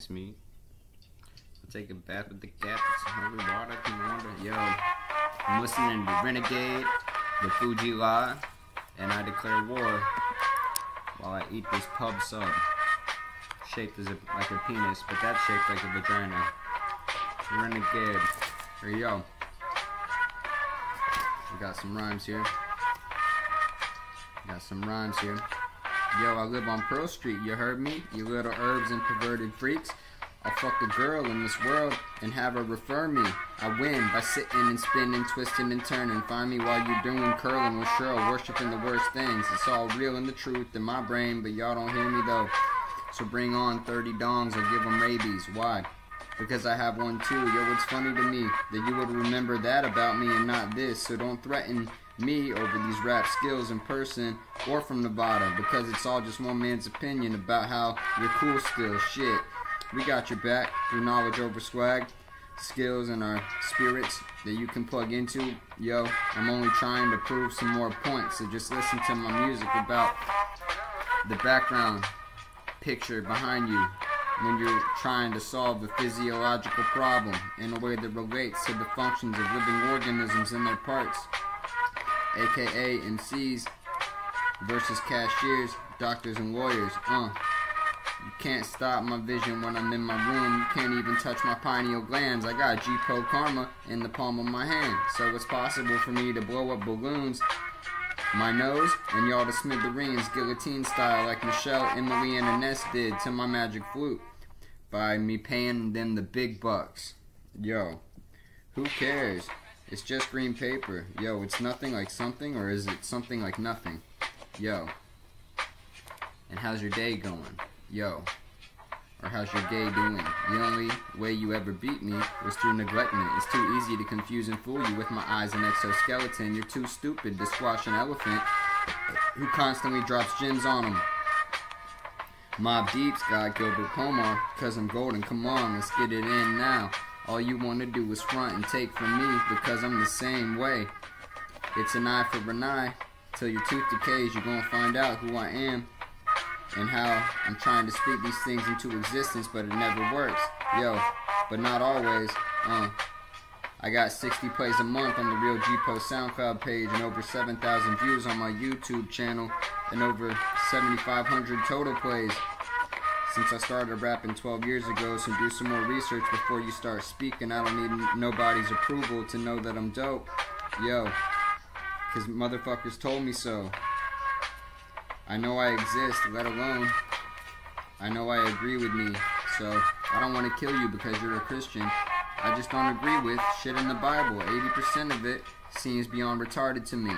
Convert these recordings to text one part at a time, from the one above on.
It's me. I take a bath with the cat. Holy water. Can water. Yo, I'm listening to Renegade, the Fuji La, and I declare war while I eat this pub sub. Shaped as a, like a penis, but that's shaped like a vagina. Renegade. Here you go. We got some rhymes here. Got some rhymes here. Yo, I live on Pearl Street, you heard me? You little herbs and perverted freaks. I'll fuck a girl in this world and have her refer me. I win by sitting and spinning, twisting and turning. Find me while you're doing curling with Cheryl, worshiping the worst things. It's all real and the truth in my brain, but y'all don't hear me though. So bring on 30 dongs, I'll give them rabies. Why? Because I have one too. Yo, it's funny to me that you would remember that about me and not this. So don't threaten me over these rap skills in person or from Nevada because it's all just one man's opinion about how you're cool still. Shit. We got your back through knowledge over swag, skills, and our spirits that you can plug into. Yo, I'm only trying to prove some more points, so just listen to my music about the background picture behind you when you're trying to solve a physiological problem in a way that relates to the functions of living organisms and their parts aka MCs versus cashiers, doctors, and lawyers. Uh, you can't stop my vision when I'm in my room. You can't even touch my pineal glands. I got G-Pro Karma in the palm of my hand, so it's possible for me to blow up balloons. My nose and y'all to smithereens, guillotine style, like Michelle, Emily, and Ines did to my magic flute by me paying them the big bucks. Yo, who cares? It's just green paper. Yo, it's nothing like something, or is it something like nothing? Yo. And how's your day going? Yo. Or how's your gay doing? The only way you ever beat me was through neglecting it. It's too easy to confuse and fool you with my eyes and exoskeleton. You're too stupid to squash an elephant who constantly drops gems on him. Mobb Deep's got Gilbert Pomar, cause I'm golden. Come on, let's get it in now. All you want to do is front and take from me because I'm the same way. It's an eye for an eye. Till your tooth decays, you're gonna find out who I am and how I'm trying to speak these things into existence, but it never works. Yo, but not always. Uh, I got 60 plays a month on the Real G Post SoundCloud page and over 7,000 views on my YouTube channel and over 7,500 total plays since I started rapping 12 years ago, so do some more research before you start speaking. I don't need nobody's approval to know that I'm dope. Yo, because motherfuckers told me so. I know I exist, let alone I know I agree with me. So I don't want to kill you because you're a Christian. I just don't agree with shit in the Bible. 80% of it seems beyond retarded to me.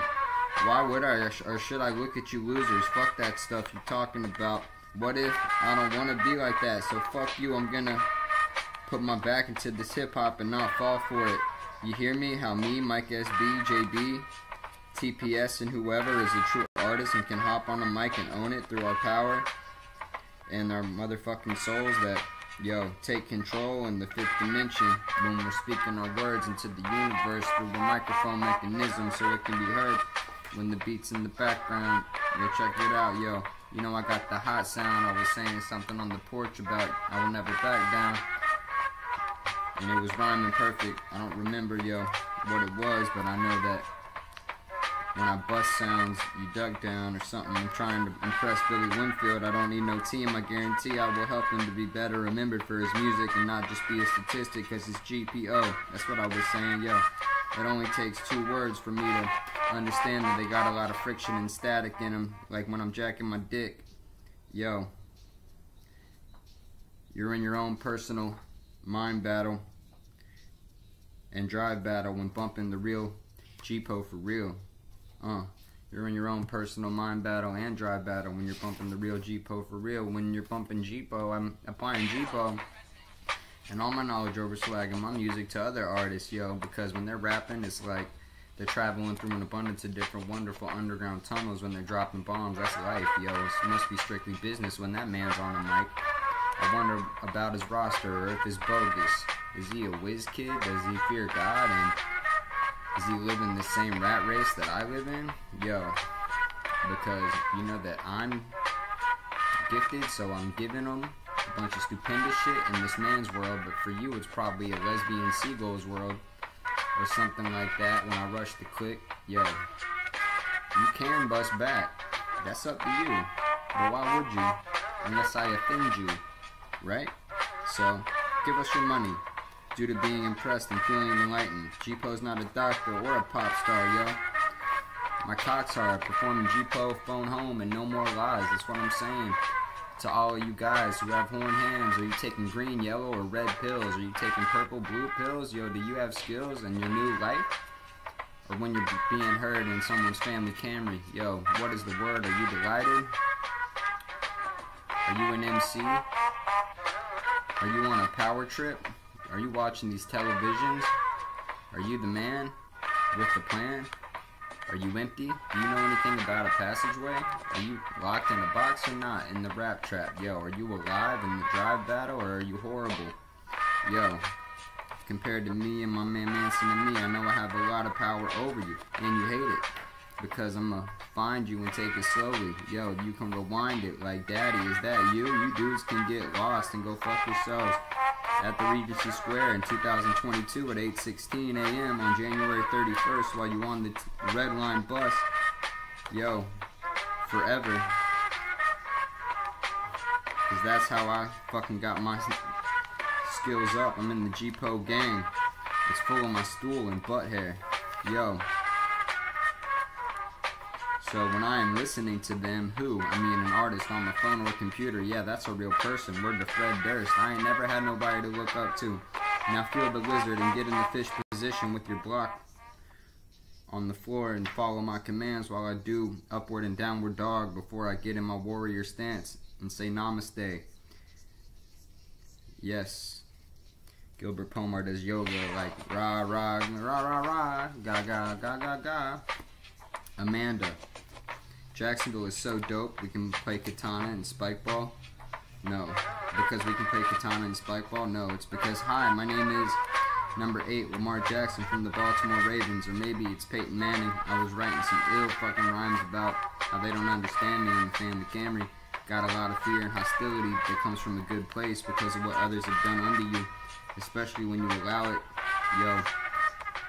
Why would I, or should I look at you losers? Fuck that stuff you're talking about. What if I don't want to be like that? So fuck you, I'm gonna put my back into this hip hop and not fall for it. You hear me? How me, Mike SB, JB, TPS, and whoever is a true artist and can hop on a mic and own it through our power and our motherfucking souls that, yo, take control in the fifth dimension when we're speaking our words into the universe through the microphone mechanism so it can be heard when the beat's in the background. Yo, check it out, yo. You know I got the hot sound. I was saying something on the porch about I will never back down. And it was rhyming perfect. I don't remember, yo, what it was, but I know that when I bust sounds, you duck down or something. I'm trying to impress Billy Winfield. I don't need no team. I guarantee I will help him to be better remembered for his music and not just be a statistic because it's GPO. That's what I was saying, yo. It only takes two words for me to understand that they got a lot of friction and static in them, like when I'm jacking my dick. Yo, you're in your own personal mind battle and drive battle when bumping the real GPO for real. Uh, you're in your own personal mind battle and drive battle when you're bumping the real GPO for real. When you're bumping GPO, I'm applying GPO and all my knowledge over swag and my music to other artists, yo, because when they're rapping, it's like they're traveling through an abundance of different wonderful underground tunnels when they're dropping bombs. That's life, yo. It must be strictly business when that man's on the mic. I wonder about his roster or if it's bogus. Is he a whiz kid? Does he fear God? And is he living the same rat race that I live in? Yo, because you know that I'm gifted, so I'm giving them bunch of stupendous shit in this man's world, but for you, it's probably a lesbian seagull's world or something like that. When I rush the click, yo, you can bust back. That's up to you. But why would you? Unless I offend you, right? So, give us your money due to being impressed and feeling enlightened. G-Po's not a doctor or a pop star, yo. My cock's hard, performing G-Po, phone home, and no more lies. That's what I'm saying. To all you guys who have horn hands, are you taking green, yellow, or red pills? Are you taking purple, blue pills? Yo, do you have skills in your new life? Or when you're being heard in someone's family Camry? Yo, what is the word? Are you delighted? Are you an MC? Are you on a power trip? Are you watching these televisions? Are you the man with the plan? Are you empty? Do you know anything about a passageway? Are you locked in a box or not in the rap trap? Yo, are you alive in the drive battle or are you horrible? Yo, compared to me and my man Manson and me, I know I have a lot of power over you and you hate it because I'm gonna find you and take it slowly. Yo, you can rewind it like, Daddy, is that you? You dudes can get lost and go fuck yourselves at the Regency Square in 2022 at 8:16 a.m. on January 31st while you on the Red Line bus. Yo, forever. Cause that's how I fucking got my skills up. I'm in the G-Po gang. It's full of my stool and butt hair. Yo. So when I am listening to them, who? I mean an artist on my phone or computer, yeah, that's a real person. Word to Fred Durst. I ain't never had nobody to look up to. Now feel the lizard and get in the fish position with your block on the floor and follow my commands while I do upward and downward dog before I get in my warrior stance and say namaste. Yes. Gilbert Pomar does yoga like rah rah rah rah rah ga ga ga ga ga. Amanda. Jacksonville is so dope. We can play katana and spike ball. No, because we can play katana and spike ball. No, it's because hi, my name is number eight, Lamar Jackson from the Baltimore Ravens, or maybe it's Peyton Manning. I was writing some ill fucking rhymes about how they don't understand me in the family Camry. Got a lot of fear and hostility that comes from a good place because of what others have done under you, especially when you allow it, yo,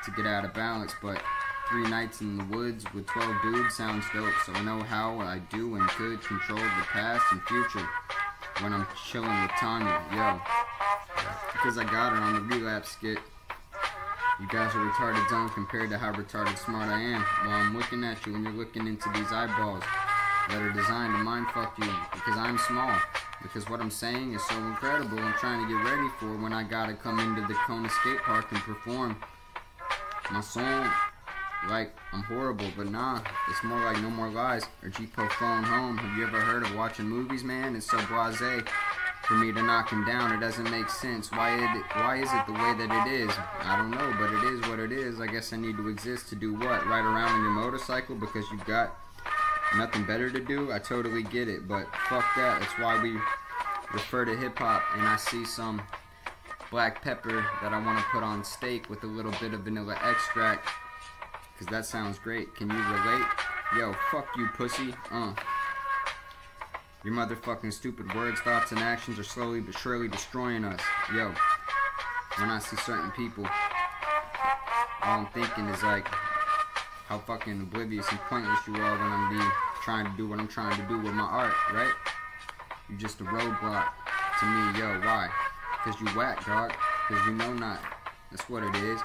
to get out of balance. But Three nights in the woods with 12 dudes sounds dope, so I know how I do and could control the past and future when I'm chilling with Tanya, yo. Because I got her on the relapse skit. You guys are retarded dumb compared to how retarded smart I am. While I'm looking at you and you're looking into these eyeballs that are designed to mind fuck you because I'm small. Because what I'm saying is so incredible. I'm trying to get ready for when I gotta come into the Kona skate park and perform my song like I'm horrible, but nah, it's more like No More Lies or G-Po Phone Home. Have you ever heard of watching movies, man? It's so blasé for me to knock him down. It doesn't make sense. Why it, why is it the way that it is? I don't know, but it is what it is. I guess I need to exist to do what? Ride around on your motorcycle because you've got nothing better to do? I totally get it, but fuck that. That's why we refer to hip hop and I see some black pepper that I want to put on steak with a little bit of vanilla extract Cause that sounds great. Can you relate? Yo, fuck you, pussy. Uh. Your motherfucking stupid words, thoughts, and actions are slowly but surely destroying us. Yo, when I see certain people, all I'm thinking is like how fucking oblivious and pointless you are when I'm trying to do what I'm trying to do with my art, right? You're just a roadblock to me, yo. Why? Cause you whack, dog. Cause you know not. That's what it is.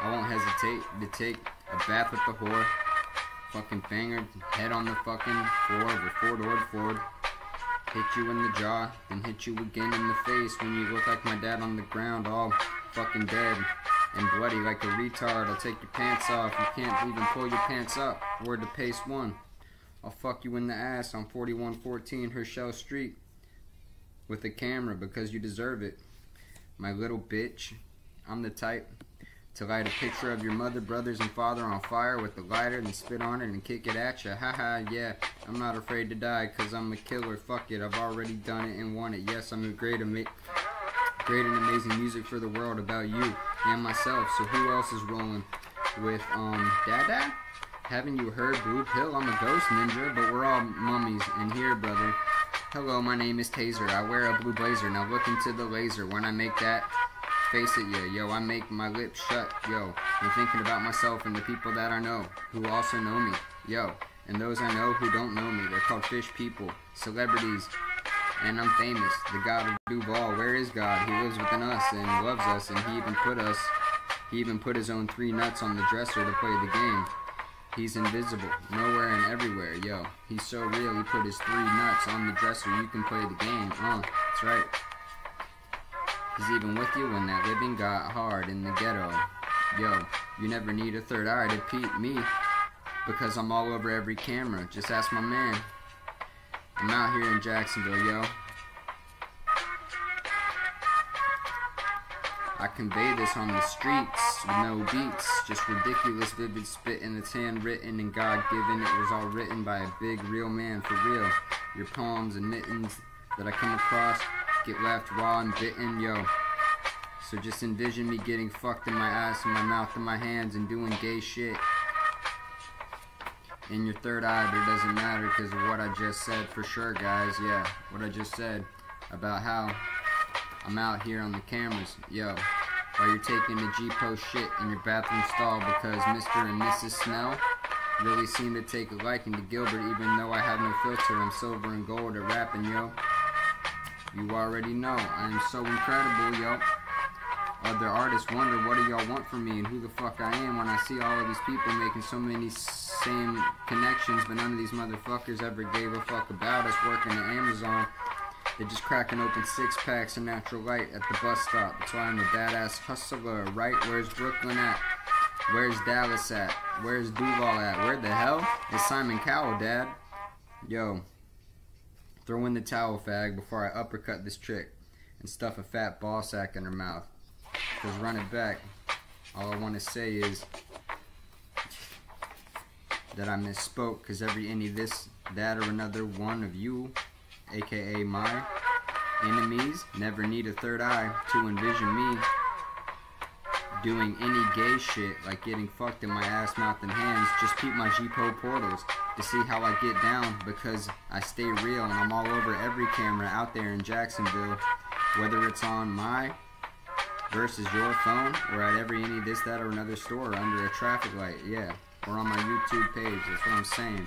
I won't hesitate to take a bath with the whore, fucking banger, head on the fucking floor four door Ford, hit you in the jaw, then hit you again in the face when you look like my dad on the ground, all fucking dead and bloody like a retard. I'll take your pants off, you can't even pull your pants up. Word to pace one. I'll fuck you in the ass on 4114 Herschel Street with a camera because you deserve it. My little bitch. I'm the type to light a picture of your mother, brothers, and father on fire with a lighter and spit on it and kick it at you. Haha, yeah, I'm not afraid to die because I'm a killer. Fuck it, I've already done it and won it. Yes, I'm a great, ama- great and amazing music for the world about you and myself. So who else is rolling with, um, Dada? Haven't you heard Blue Pill? I'm a ghost ninja, but we're all mummies in here, brother. Hello, my name is Taser. I wear a blue blazer. Now look into the laser. When I make that, face it, yeah. Yo, I make my lips shut. Yo, I'm thinking about myself and the people that I know who also know me. Yo, and those I know who don't know me. They're called fish people, celebrities, and I'm famous. The God of Duval. Where is God? He lives within us and loves us, and He even put us. He even put His own three nuts on the dresser to play the game. He's invisible, nowhere and everywhere, yo. He's so real, he put his three nuts on the dresser, you can play the game, uh, that's right. He's even with you when that living got hard in the ghetto. Yo, you never need a third eye to peep me, because I'm all over every camera, just ask my man. I'm out here in Jacksonville, yo. I convey this on the streets with no beats, just ridiculous, vivid spit, and it's handwritten and God given. It was all written by a big, real man for real. Your poems and mittens that I come across get left raw and bitten, yo. So just envision me getting fucked in my ass, in my mouth, and my hands, and doing gay shit. In your third eye, but it doesn't matter because of what I just said for sure, guys. Yeah, what I just said about how I'm out here on the cameras, yo, while you're taking the G-Post shit in your bathroom stall because Mr. and Mrs. Snell really seem to take a liking to Gilbert even though I have no filter. I'm silver and gold at rapping, yo. You already know, I am so incredible, yo. Other artists wonder what do y'all want from me and who the fuck I am when I see all of these people making so many same connections, but none of these motherfuckers ever gave a fuck about us working at Amazon. They're just cracking open six packs of natural light at the bus stop. That's why I'm a badass hustler, right? Where's Brooklyn at? Where's Dallas at? Where's Duval at? Where the hell is Simon Cowell, Dad? Yo, throw in the towel, fag, before I uppercut this trick and stuff a fat ball sack in her mouth. Cause run it back. All I want to say is that I misspoke, cause every any this, that, or another one of you aka my enemies, never need a third eye to envision me doing any gay shit like getting fucked in my ass, mouth, and hands. Just peep my G-Po portals to see how I get down because I stay real and I'm all over every camera out there in Jacksonville, whether it's on my versus your phone or at every any this, that, or another store under a traffic light. Yeah, or on my YouTube page. That's what I'm saying.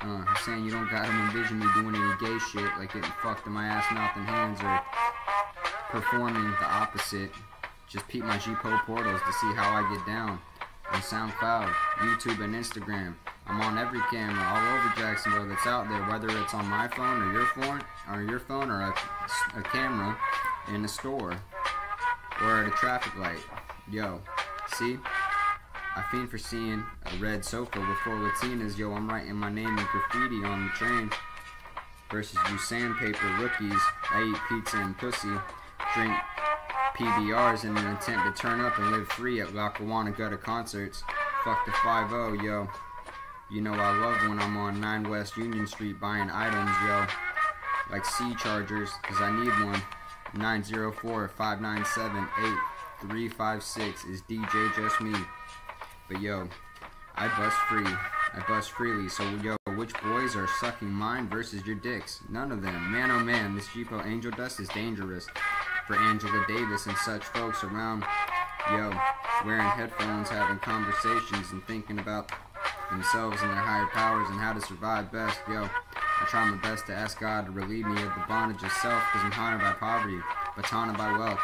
Uh, I'm saying you don't gotta envision me doing any gay shit, like getting fucked in my ass, mouth, and hands, or performing the opposite. Just peep my G-Po portals to see how I get down. On SoundCloud, YouTube, and Instagram. I'm on every camera all over Jacksonville that's out there, whether it's on my phone or your phone, or your phone, or a, a camera in a store, or at a traffic light. Yo, see? I fiend for seeing a red sofa before Latinas. Yo, I'm writing my name in graffiti on the train. Versus you sandpaper rookies. I eat pizza and pussy. Drink PBRs in an attempt to turn up and live free at Lackawanna Gutter concerts. Fuck the 5-0, yo. You know I love when I'm on 9 West Union Street buying items, yo. Like C chargers, cause I need one. 904 597 8356 is DJ Just Me. But yo, I bust free. I bust freely. So yo, which boys are sucking mine versus your dicks? None of them. Man oh man, this G-Po angel dust is dangerous. For Angela Davis and such folks around, yo, wearing headphones, having conversations and thinking about themselves and their higher powers and how to survive best, yo. I try my best to ask God to relieve me of the bondage of self because I'm haunted by poverty, but taunted by wealth.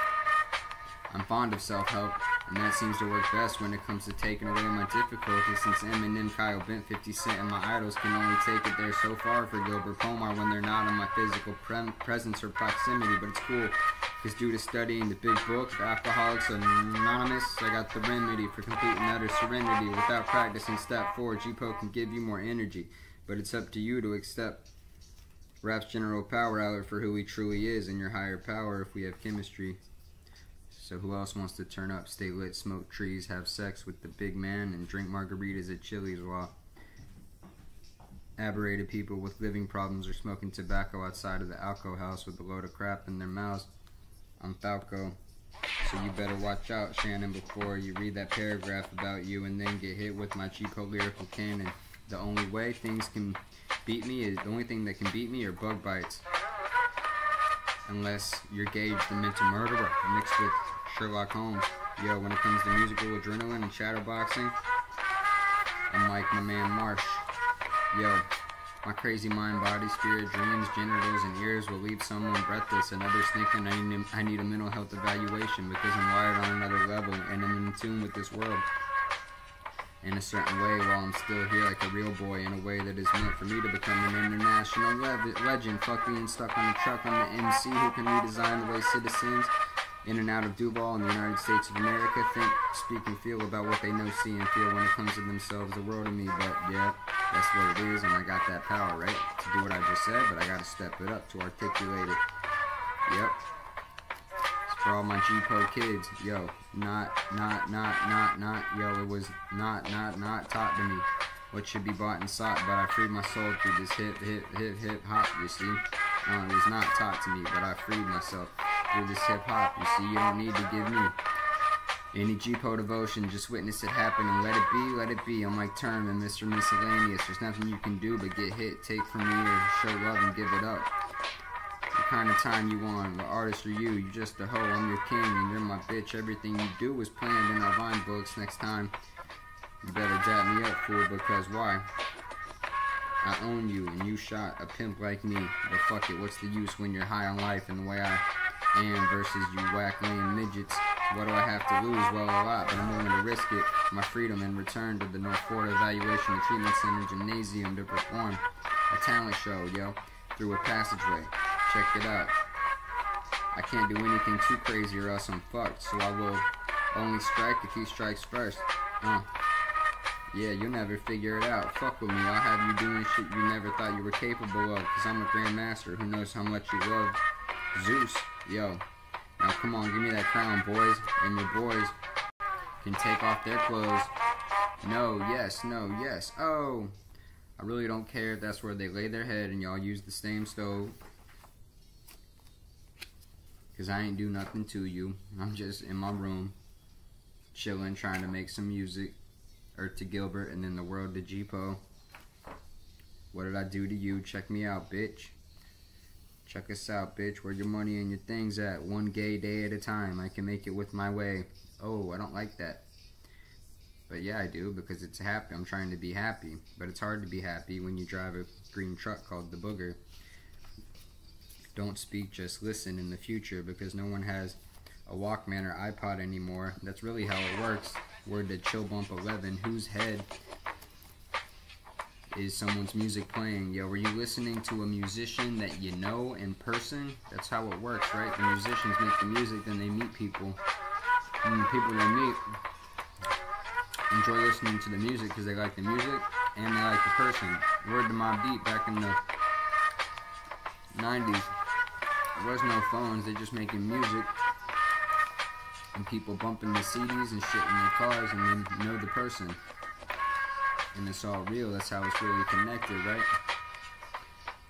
I'm fond of self-help, and that seems to work best when it comes to taking away my difficulties since Eminem, Kyle Bent, 50 Cent, and my idols can only take it there so far for Gilbert Pomar when they're not in my physical pre presence or proximity, but it's cool because due to studying the big book, the Alcoholics Anonymous, I got the remedy for complete and utter serenity. Without practicing step four, G-Po can give you more energy, but it's up to you to accept Rap's general power outlet for who he truly is and your higher power if we have chemistry. So who else wants to turn up, stay lit, smoke trees, have sex with the big man, and drink margaritas at Chili's while aberrated people with living problems are smoking tobacco outside of the Alco house with a load of crap in their mouths? I'm Falco. So you better watch out, Shannon, before you read that paragraph about you and then get hit with my cheapo lyrical cannon. The only way things can beat me is the only thing that can beat me are bug bites. unless you're Gage the mental murderer mixed with Sherlock Holmes. Yo, when it comes to musical adrenaline and shadowboxing, I'm like my man Marsh. Yo, my crazy mind, body, spirit, dreams, genitals, and ears will leave someone breathless and others thinking I need, I need a mental health evaluation because I'm wired on another level and I'm in tune with this world in a certain way while I'm still here like a real boy in a way that is meant for me to become an international le- legend. Fuck being stuck on a truck on the MC who can redesign the way citizens in and out of Duval in the United States of America think, speak, and feel about what they know, see, and feel when it comes to themselves, the world, and me. But yeah, that's what it is, and I got that power, right? To do what I just said, but I gotta step it up to articulate it. Yep. It's for all my G-Po kids. Yo, not, not, not, not, not, yo, it was not, not, not taught to me what should be bought and sought, but I freed my soul through this hip, hip, hip, hip hop, you see? Uh, it was not taught to me, but I freed myself through this hip hop. You see, you don't need to give me any G-Po devotion. Just witness it happen and let it be, let it be. I'm like Term and Mr. Miscellaneous. There's nothing you can do but get hit, take from me, or show love and give it up. The kind of time you want. The artist are you. You're just a hoe. I'm your king and you're my bitch. Everything you do is planned in our vine books. Next time, you better dap me up, fool, because why? I own you and you shot a pimp like me. But fuck it, what's the use when you're high on life and the way I am versus you whack lame midgets. What do I have to lose? Well, a lot, but I'm willing to risk it. My freedom in return to the North Florida Evaluation and Treatment Center Gymnasium to perform a talent show, yo, through a passageway. Check it out. I can't do anything too crazy or else I'm fucked, so I will only strike if he strikes first. Uh. Yeah, you'll never figure it out. Fuck with me. I'll have you doing shit you never thought you were capable of. Cause I'm a grandmaster who knows how much you love Zeus. Yo. Now come on, give me that crown, boys. And your boys can take off their clothes. No, yes, no, yes. Oh. I really don't care if that's where they lay their head and y'all use the same stove. Cause I ain't do nothing to you. I'm just in my room, chilling, trying to make some music. Earth to Gilbert, and then the world to G-Po. What did I do to you? Check me out, bitch. Check us out, bitch. Where your money and your things at? One gay day at a time. I can make it with my way. Oh, I don't like that. But yeah, I do because it's happy. I'm trying to be happy. But it's hard to be happy when you drive a green truck called the Booger. Don't speak, just listen in the future because no one has a Walkman or iPod anymore. That's really how it works. Word to Chill Bump 11. Whose head is someone's music playing? Yo, were you listening to a musician that you know in person? That's how it works, right? The musicians make the music, then they meet people. And the people they meet enjoy listening to the music because they like the music and they like the person. Word to my beat back in the 90s. There was no phones, They're just making music and people bumping the CDs and shit in their cars and then know the person. And it's all real, that's how it's really connected, right?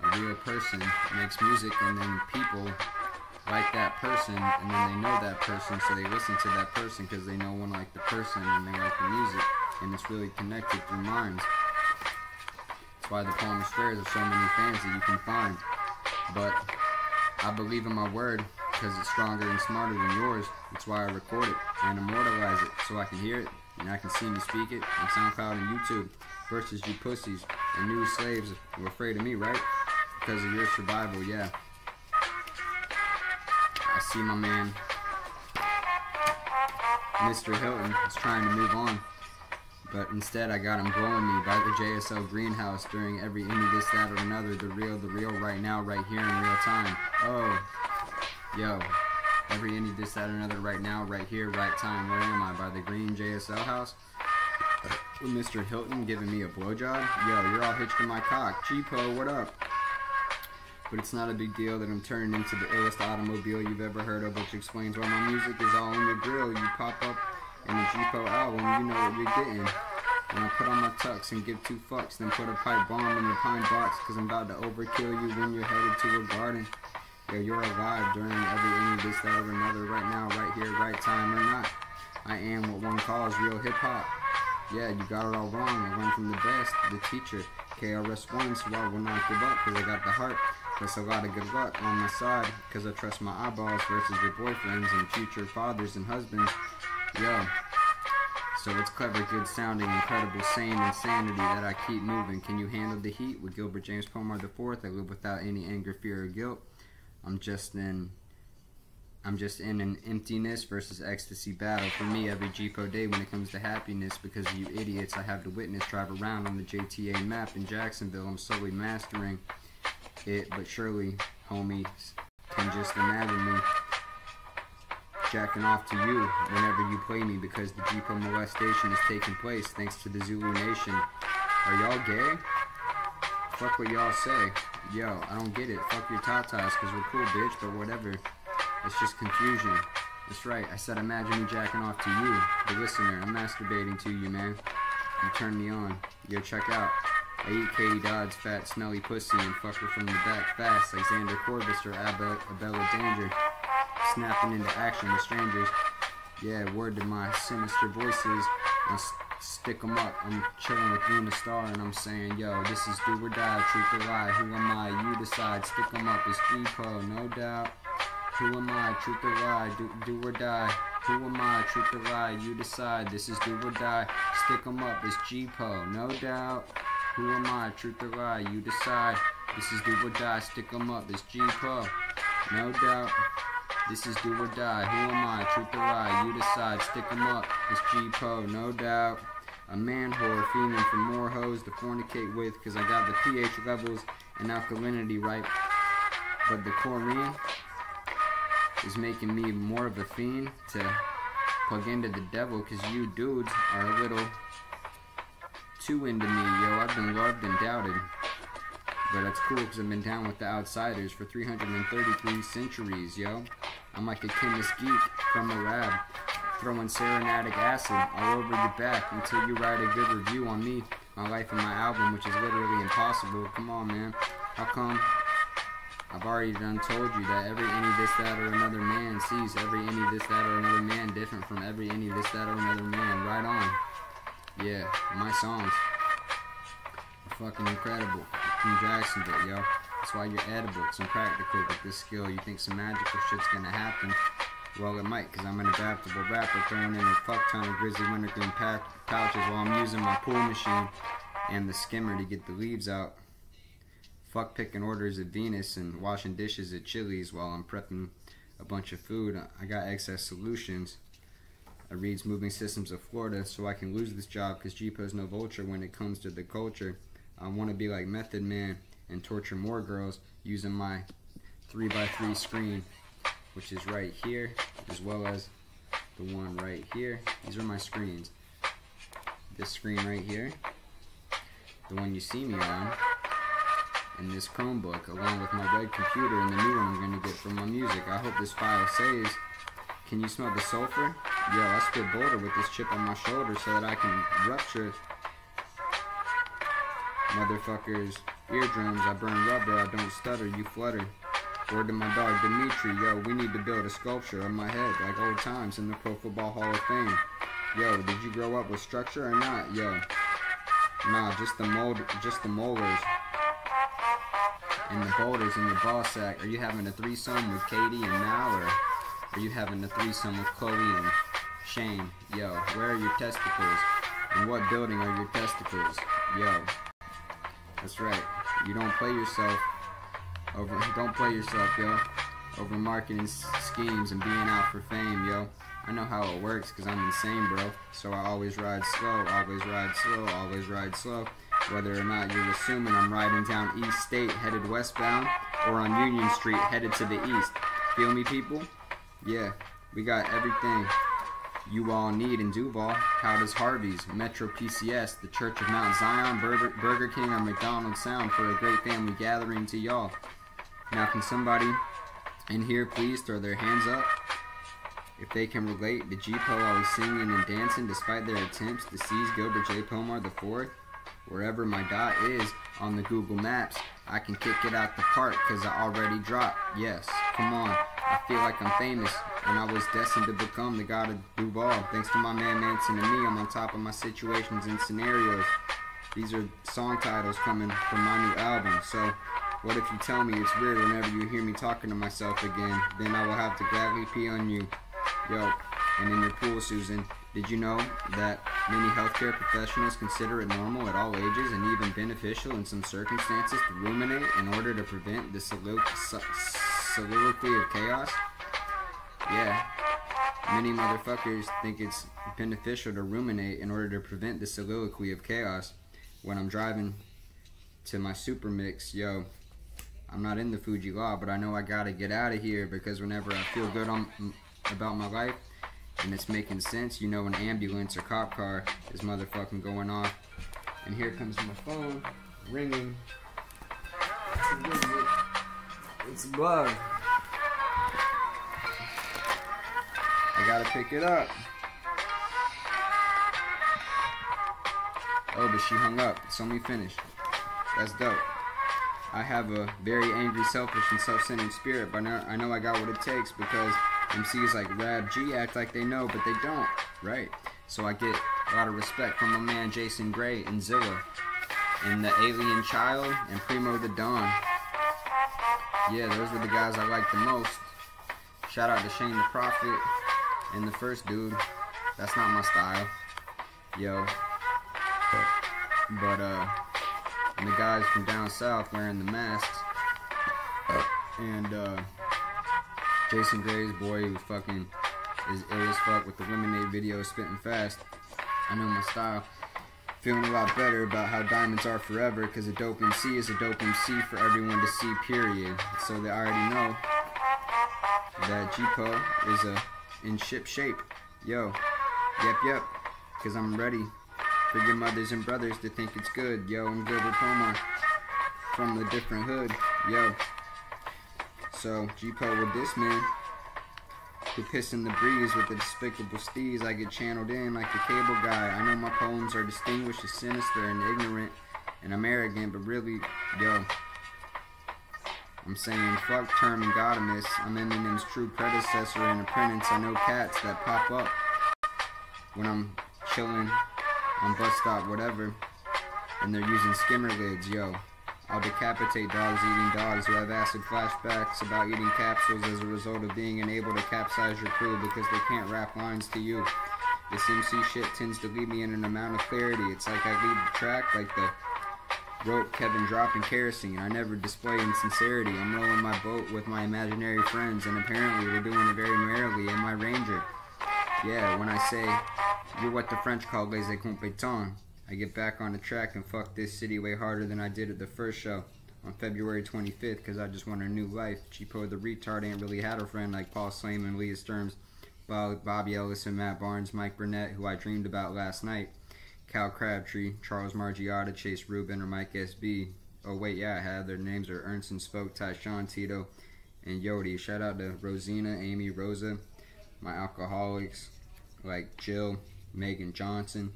A real person makes music and then people like that person and then they know that person so they listen to that person because they know one like the person and they like the music and it's really connected through minds. That's why the Palmer Squares are so many fans that you can find. But I believe in my word because it's stronger and smarter than yours. That's why I record it and immortalize it so I can hear it and I can see me speak it on SoundCloud and YouTube versus you pussies and new slaves who are afraid of me, right? Because of your survival, yeah. I see my man, Mr. Hilton, is trying to move on. But instead, I got him blowing me by the JSL greenhouse during every any this, that, or another. The real, the real, right now, right here in real time. Oh, Yo, every indie, this, that, or another right now, right here, right time. Where am I? By the green JSL house? With Mr. Hilton giving me a blowjob? Yo, you're all hitched in my cock. G-Po, what up? But it's not a big deal that I'm turning into the illest automobile you've ever heard of, which explains why my music is all in the grill. You pop up in the G-Po album, you know what you're getting. And I put on my tux and give two fucks, then put a pipe bomb in your pine box, cause I'm about to overkill you when you're headed to a garden. Yo, you're alive during every any this, that, or another, right now, right here, right time, or not. I am what one calls real hip hop. Yeah, you got it all wrong. I learned from the best, the teacher, KRS-One, so I will not give up, because I got the heart That's a lot of good luck on my side, cause I trust my eyeballs versus your boyfriends and future fathers and husbands. Yo. So it's clever, good sounding, incredible, sane insanity that I keep moving. Can you handle the heat? With Gilbert James Pomar IV, I live without any anger, fear, or guilt. I'm just in I'm just in an emptiness versus ecstasy battle. For me, every GPO day when it comes to happiness, because of you idiots I have to witness, drive around on the JTA map in Jacksonville. I'm slowly mastering it, but surely, homies, can just imagine me jacking off to you whenever you play me because the GPO molestation is taking place thanks to the Zulu Nation. Are y'all gay? Fuck what y'all say. Yo, I don't get it. Fuck your tatas, cause we're cool, bitch, but whatever. It's just confusion. That's right, I said imagine me jacking off to you, the listener. I'm masturbating to you, man. You turn me on. Yo, check out. I eat Katie Dodd's fat, smelly pussy and fuck her from the back fast like Xander Corvus or Abba, Abella Danger. Snapping into action with strangers. Yeah, word to my sinister voices. Stick 'em up. I'm chilling with Luna Star and I'm saying, yo, this is do or die, truth or lie. Who am I? You decide. Stick 'em up. It's G-Po, no doubt. Who am I? Truth or lie? Do, do or die? Who am I? Truth or lie? You decide. This is do or die. Stick 'em up. It's G-Po, no doubt. Who am I? Truth or lie? You decide. This is do or die. Stick 'em up. It's G-Po, no doubt. This is do or die. Who am I? Truth or lie? You decide. Stick 'em up. It's G-Po, no doubt. A man whore fiending for more hoes to fornicate with because I got the pH levels and alkalinity right. But the chlorine is making me more of a fiend to plug into the devil because you dudes are a little too into me, yo. I've been loved and doubted. But that's cool because I've been down with the outsiders for 333 centuries, yo. I'm like a chemist geek from a lab, throwing serenadic acid all over your back until you write a good review on me, my life, and my album, which is literally impossible. Come on, man. How come I've already done told you that every any this, that, or another man sees every any this, that, or another man different from every any this, that, or another man. Right on. Yeah, my songs fucking incredible. From Jacksonville, yo. That's why you're edible. It's impractical with this skill. You think some magical shit's gonna happen. Well, it might, because I'm an adaptable rapper throwing in a fuck ton of grizzly wintergreen pouches while I'm using my pool machine and the skimmer to get the leaves out fuck picking orders at Venus and washing dishes at Chili's while I'm prepping a bunch of food. I got excess solutions. I reads Moving Systems of Florida so I can lose this job because GPO's no vulture when it comes to the culture. I want to be like Method Man and torture more girls using my 3x3 screen, which is right here, as well as the one right here. These are my screens. This screen right here, the one you see me on, and this Chromebook along with my red computer and the new one I'm going to get for my music. I hope this file saves. Can you smell the sulfur? Yo, I spit boulder with this chip on my shoulder so that I can rupture motherfuckers' eardrums. I burn rubber, I don't stutter, you flutter. Word to my dog Dimitri, yo, we need to build a sculpture of my head like old times in the Pro Football Hall of Fame. Yo, did you grow up with structure or not? Yo, nah, just the mold, just the molars and the boulders in your ball sack. Are you having a threesome with Katie and Mal, or are you having a threesome with Chloe and Shane? Yo, where are your testicles? In what building are your testicles? Yo, that's right. You don't play yourself over. Don't play yourself, yo. Over marketing schemes and being out for fame, yo. I know how it works because I'm insane, bro. So I always ride slow, always ride slow, always ride slow whether or not you're assuming I'm riding down East State headed westbound or on Union Street headed to the east. Feel me, people? Yeah, we got everything you all need in Duval. How does Harvey's, Metro PCS, the Church of Mount Zion, Burger, Burger King, or McDonald's sound for a great family gathering to y'all? Now, can somebody in here please throw their hands up? If they can relate, the G-Po always singing and dancing despite their attempts to seize Gilbert J. Pomar IV wherever my dot is on the Google Maps, I can kick it out the park because I already dropped. Yes, come on. I feel like I'm famous, and I was destined to become the god of Duval. Thanks to my man Manson and me, I'm on top of my situations and scenarios. These are song titles coming from my new album, so What if you tell me it's weird whenever you hear me talking to myself again? Then I will have to gladly pee on you. Yo, and in your pool, Susan. Did you know that many healthcare professionals consider it normal at all ages and even beneficial in some circumstances to ruminate in order to prevent the solilo- soliloquy of chaos? Yeah. Many motherfuckers think it's beneficial to ruminate in order to prevent the soliloquy of chaos. When I'm driving to my super mix, yo, I'm not in the Fuji law, but I know I gotta get out of here because whenever I feel good on about my life, and it's making sense, you know an ambulance or cop car is motherfucking going off. And here comes my phone ringing. It's love. I gotta pick it up. Oh, but she hung up. So let me finish. That's dope. I have a very angry, selfish, and self-centered spirit, but I know I got what it takes because MCs like Rab G act like they know, but they don't, right? So I get a lot of respect from my man Jason Gray and Zilla, and the Alien Child and Primo the Don. Yeah, those are the guys I like the most. Shout out to Shane the Prophet and the first dude. That's not my style. Yo. But, uh, and the guys from down south wearing the masks. And, uh, Jason Gray's boy who fucking is ill as fuck with the lemonade video spitting fast. I know my style. Feeling a lot better about how diamonds are forever because a dope MC is a dope MC for everyone to see, period. So they already know that G-Po is a in ship shape. Yo, yep, yep, because I'm ready for your mothers and brothers to think it's good. Yo, I'm Gilbert Pomar from the different hood. Yo. So, G-Po with this man, who piss in the breeze with the despicable steez, I get channeled in like the cable guy. I know my poems are distinguished as sinister and ignorant, and I'm arrogant, but really, yo, I'm saying fuck term and Godimus. I'm Eminem's true predecessor and apprentice. I know cats that pop up when I'm chilling on bus stop, whatever, and they're using skimmer lids, yo. I'll decapitate dogs eating dogs who have acid flashbacks about eating capsules as a result of being unable to capsize your crew because they can't rap lines to you. This MC shit tends to leave me in an amount of clarity. It's like I leave the track like the rope Kevin dropping kerosene. I never display insincerity. I'm rolling my boat with my imaginary friends, and apparently we're doing it very merrily in my Ranger. Yeah, when I say, you're what the French call les incompetents. I get back on the track and fuck this city way harder than I did at the first show on February 25th because I just want a new life. Cheapo the retard ain't really had a friend like Paul Slayman, Leah Sturms, Bobby Ellis, and Matt Barnes, Mike Burnett, who I dreamed about last night, Cal Crabtree, Charles Margiotta, Chase Rubin, or Mike SB. Oh, wait, yeah, I have. Their names are Ernst and Spoke, Tyshawn, Tito, and Yodi. Shout out to Rosina, Amy, Rosa, my alcoholics like Jill, Megan Johnson,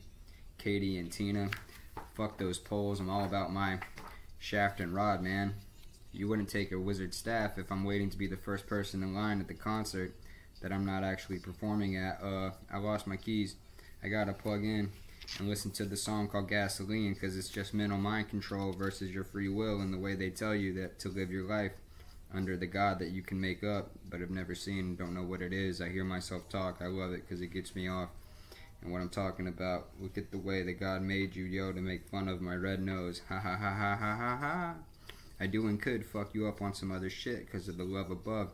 Katie and Tina. Fuck those poles. I'm all about my shaft and rod, man. You wouldn't take a wizard staff if I'm waiting to be the first person in line at the concert that I'm not actually performing at. Uh, I lost my keys. I gotta plug in and listen to the song called Gasoline because it's just mental mind control versus your free will and the way they tell you that to live your life under the God that you can make up but have never seen, don't know what it is. I hear myself talk. I love it because it gets me off and what I'm talking about. Look at the way that God made you, yo, to make fun of my red nose. Ha ha ha ha ha ha ha. I do and could fuck you up on some other shit because of the love above.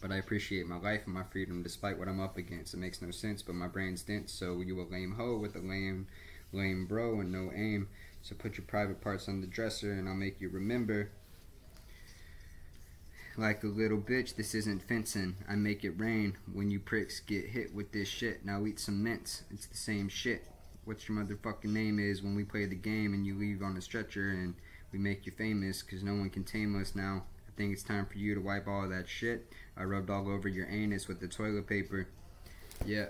But I appreciate my life and my freedom despite what I'm up against. It makes no sense, but my brain's dense, so you a lame hoe with a lame, lame bro and no aim. So put your private parts on the dresser and I'll make you remember like a little bitch, this isn't fencing. I make it rain when you pricks get hit with this shit. Now eat some mints. It's the same shit. What's your motherfucking name is when we play the game and you leave on a stretcher and we make you famous because no one can tame us now. Think it's time for you to wipe all that shit. I rubbed all over your anus with the toilet paper. Yeah.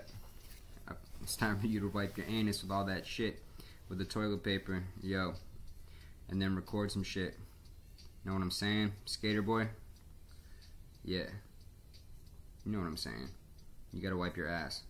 It's time for you to wipe your anus with all that shit with the toilet paper. Yo. And then record some shit. Know what I'm saying? Skater boy? Yeah. You know what I'm saying. You gotta wipe your ass.